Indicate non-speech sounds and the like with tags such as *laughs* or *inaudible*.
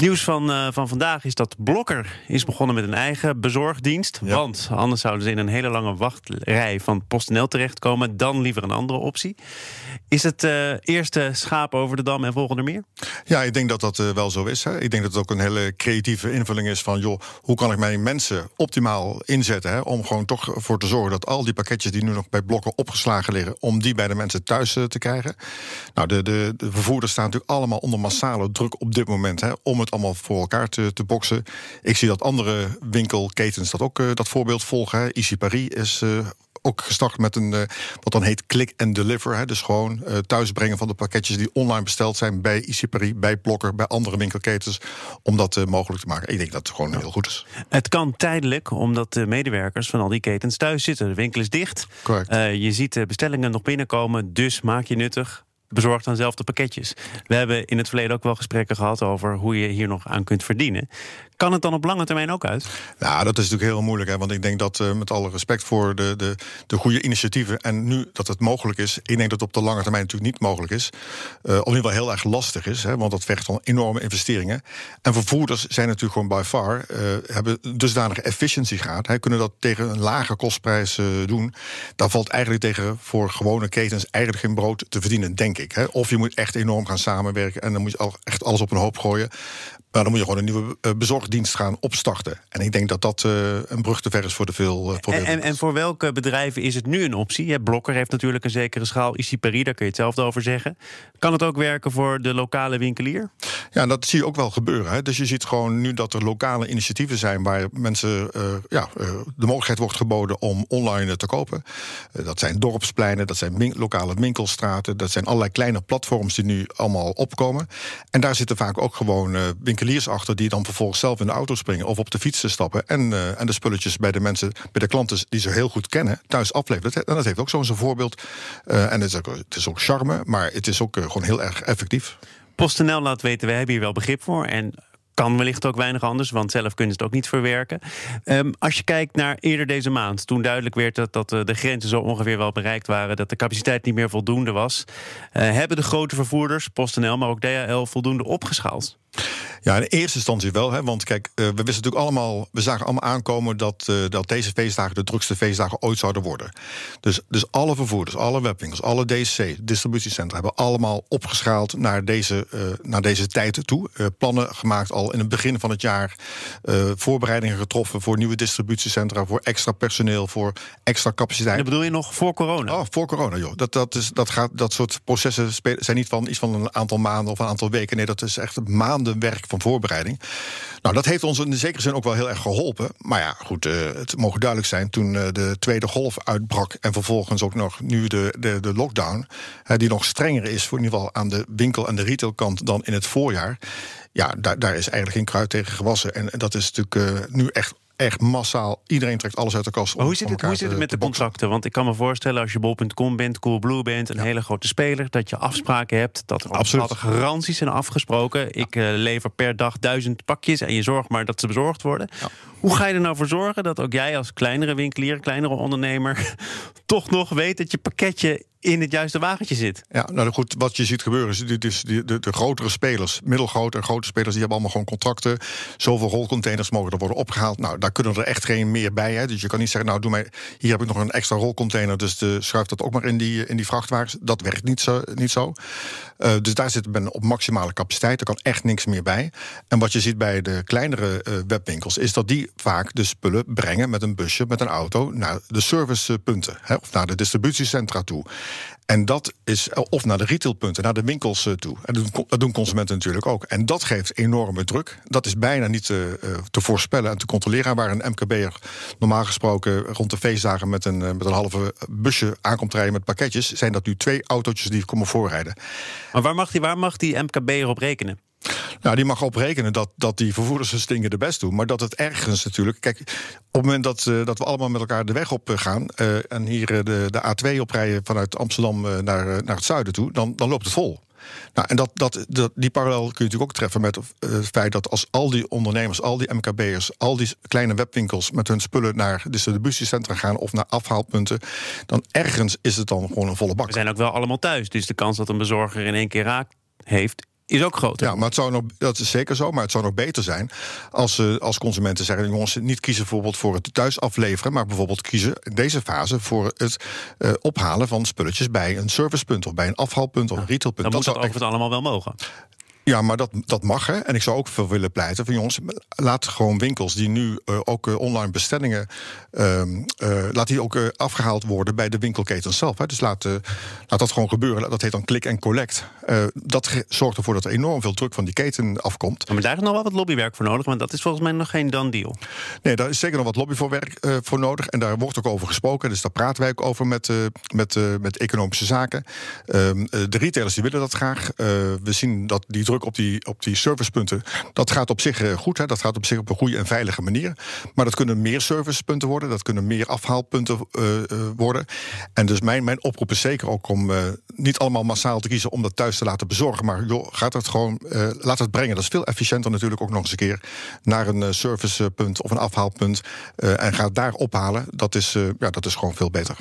Nieuws van, uh, van vandaag is dat Blokker is begonnen met een eigen bezorgdienst. Ja. Want anders zouden ze in een hele lange wachtrij van PostNL terechtkomen. Dan liever een andere optie. Is het uh, eerste schaap over de dam en volgende meer? Ja, ik denk dat dat uh, wel zo is. Hè. Ik denk dat het ook een hele creatieve invulling is van... joh, hoe kan ik mijn mensen optimaal inzetten... Hè, om gewoon toch voor te zorgen dat al die pakketjes... die nu nog bij Blokker opgeslagen liggen... om die bij de mensen thuis te krijgen. Nou, de, de, de vervoerders staan natuurlijk allemaal onder massale druk op dit moment... Hè, om het allemaal voor elkaar te, te boksen. Ik zie dat andere winkelketens dat ook uh, dat voorbeeld volgen. Ici Paris is uh, ook gestart met een uh, wat dan heet click and deliver. Hè, dus gewoon uh, thuisbrengen van de pakketjes die online besteld zijn bij IC Paris, bij Blokker, bij andere winkelketens. Om dat uh, mogelijk te maken. Ik denk dat het gewoon heel goed is. Het kan tijdelijk, omdat de medewerkers van al die ketens thuis zitten. De winkel is dicht. Correct. je ziet de bestellingen nog binnenkomen, dus maak je nuttig bezorgt dan zelf de pakketjes. We hebben in het verleden ook wel gesprekken gehad over hoe je hier nog aan kunt verdienen. Kan het dan op lange termijn ook uit? Nou, dat is natuurlijk heel moeilijk. Hè? Want ik denk dat uh, met alle respect voor de, de, de goede initiatieven. en nu dat het mogelijk is. Ik denk dat het op de lange termijn natuurlijk niet mogelijk is. Uh, of in ieder geval heel erg lastig is. Hè? Want dat vergt van enorme investeringen. En vervoerders zijn natuurlijk gewoon by far. Uh, hebben dusdanige efficiëntiegraad. Hè? Kunnen dat tegen een lage kostprijs doen. Daar valt eigenlijk tegen voor gewone ketens eigenlijk geen brood te verdienen, denk ik. Hè? Of je moet echt enorm gaan samenwerken. En dan moet je echt alles op een hoop gooien. Maar dan moet je gewoon een nieuwe uh, bezorgdienst gaan opstarten. En ik denk dat dat uh, een brug te ver is voor de veel. Uh, voor en, en, en, voor welke bedrijven is het nu een optie? Blokker heeft natuurlijk een zekere schaal. Isiperi, daar kun je hetzelfde over zeggen. Kan het ook werken voor de lokale winkelier? Ja, dat zie je ook wel gebeuren. Hè. Dus je ziet gewoon nu dat er lokale initiatieven zijn waar mensen ja, de mogelijkheid wordt geboden om online te kopen. dat zijn dorpspleinen, dat zijn lokale winkelstraten, dat zijn allerlei kleine platforms die nu allemaal opkomen. En daar zitten vaak ook gewoon winkeliers achter die dan vervolgens zelf in de auto springen of op de fiets stappen en, en de spulletjes bij de mensen, bij de klanten die ze heel goed kennen, thuis afleveren. Dat, dat heeft ook zo'n voorbeeld. En het is, ook, het is ook charme, maar het is ook gewoon heel erg effectief. PostNL laat weten, we hebben hier wel begrip voor. En kan wellicht ook weinig anders, want zelf kunnen ze het ook niet verwerken. Um, als je kijkt naar eerder deze maand, toen duidelijk werd dat, dat de grenzen zo ongeveer wel bereikt waren, dat de capaciteit niet meer voldoende was, uh, hebben de grote vervoerders, PostNL, maar ook DHL, voldoende opgeschaald? Ja, in eerste instantie wel. Hè, want kijk, we wisten natuurlijk allemaal, we zagen allemaal aankomen dat, uh, dat deze feestdagen de drukste feestdagen ooit zouden worden. Dus, dus alle vervoerders, alle webwinkels, alle DC, distributiecentra hebben allemaal opgeschaald naar deze, uh, naar deze tijd toe. Uh, plannen gemaakt al in het begin van het jaar. voorbereidingen getroffen voor nieuwe distributiecentra, voor extra personeel, voor extra capaciteit. Dat bedoel je nog voor corona? Oh, voor corona, joh. Dat, dat, is, dat, gaat, dat soort processen zijn niet van iets van een aantal maanden of een aantal weken. Nee, dat is echt maanden werk van voorbereiding. Nou, dat heeft ons in zekere zin ook wel heel erg geholpen. Maar ja, goed, uh, het mogen duidelijk zijn. Toen uh, de tweede golf uitbrak en vervolgens ook nog nu de, de, de lockdown... Die nog strenger is, voor in ieder geval aan de winkel- en de retailkant... dan in het voorjaar, ja, daar, daar is eigenlijk geen kruid tegen gewassen. En dat is natuurlijk nu echt echt massaal. Iedereen trekt alles uit de kast. hoe zit het, hoe zit het met de contracten? Want ik kan me voorstellen, als je bol.com bent, Coolblue bent, een ja. hele grote speler, dat je afspraken hebt, dat er bepaalde garanties zijn afgesproken. Ja. Ik uh, lever per dag duizend pakjes en je zorgt maar dat ze bezorgd worden. Ja. Hoe ga je er nou voor zorgen dat ook jij als kleinere winkelier, kleinere ondernemer, *laughs* toch nog weet dat je pakketje in het juiste wagentje zit. Ja, nou goed, wat je ziet gebeuren is dus de, de, de grotere spelers, middelgrote en grote spelers, die hebben allemaal gewoon contracten. Zoveel rolcontainers mogen er worden opgehaald. Nou, daar kunnen er echt geen meer bij. Hè. Dus je kan niet zeggen, nou, doe mij, hier heb ik nog een extra rolcontainer, dus de, schuif dat ook maar in die, in die vrachtwagens. Dat werkt niet zo. Niet zo. Uh, dus daar zit men op maximale capaciteit. Er kan echt niks meer bij. En wat je ziet bij de kleinere uh, webwinkels, is dat die vaak de spullen brengen met een busje, met een auto, naar de servicepunten hè, of naar de distributiecentra toe. En dat is, of naar de retailpunten, naar de winkels toe. En dat doen consumenten natuurlijk ook. En dat geeft enorme druk. Dat is bijna niet te, te voorspellen en te controleren. Waar een MKB'er normaal gesproken rond de feestdagen met een, met een halve busje aankomt rijden met pakketjes, zijn dat nu twee autootjes die komen voorrijden. Maar waar mag die, waar mag die MKB'er op rekenen? Nou, die mag op rekenen dat, dat die vervoerders hun dingen de best doen. Maar dat het ergens natuurlijk. Kijk, op het moment dat, uh, dat we allemaal met elkaar de weg op gaan. Uh, en hier de, de A2 oprijden vanuit Amsterdam naar, naar het zuiden toe. Dan, dan loopt het vol. Nou, en dat, dat, dat, die parallel kun je natuurlijk ook treffen met het feit dat als al die ondernemers, al die MKB'ers, al die kleine webwinkels met hun spullen naar distributiecentra gaan of naar afhaalpunten, dan ergens is het dan gewoon een volle bak. We zijn ook wel allemaal thuis, dus de kans dat een bezorger in één keer raakt heeft, is ook groter. Ja, maar het zou nog, dat is zeker zo. Maar het zou nog beter zijn als, uh, als consumenten zeggen: jongens, niet kiezen bijvoorbeeld voor het thuis afleveren, maar bijvoorbeeld kiezen in deze fase voor het uh, ophalen van spulletjes bij een servicepunt of bij een afhaalpunt of een retailpunt. Dan dat moet dat over het allemaal wel mogen. Ja, maar dat, dat mag. Hè. En ik zou ook veel willen pleiten van jongens, laat gewoon winkels die nu uh, ook uh, online bestellingen, uh, laat die ook afgehaald worden bij de winkelketen zelf. Hè. Dus laat, laat dat gewoon gebeuren. Dat heet dan click en collect. dat zorgt ervoor dat er enorm veel druk van die keten afkomt. Maar daar is nog wel wat lobbywerk voor nodig, want dat is volgens mij nog geen done deal. Nee, daar is zeker nog wat lobbywerk voor nodig. En daar wordt ook over gesproken. Dus daar praten wij ook over met, met, met economische zaken. Ehm, de retailers die willen dat graag. we zien dat die druk op die, op die servicepunten, dat gaat op zich eh, goed. Hè? Dat gaat op zich op een goede en veilige manier. Maar dat kunnen meer servicepunten worden, dat kunnen meer afhaalpunten uh, uh, worden. En dus mijn, mijn oproep is zeker ook om niet allemaal massaal te kiezen om dat thuis te laten bezorgen. Maar joh, gaat het gewoon, laat het brengen. Dat is veel efficiënter natuurlijk ook nog eens een keer naar een servicepunt of een afhaalpunt. en gaat daar ophalen. Dat is, ja, dat is gewoon veel beter.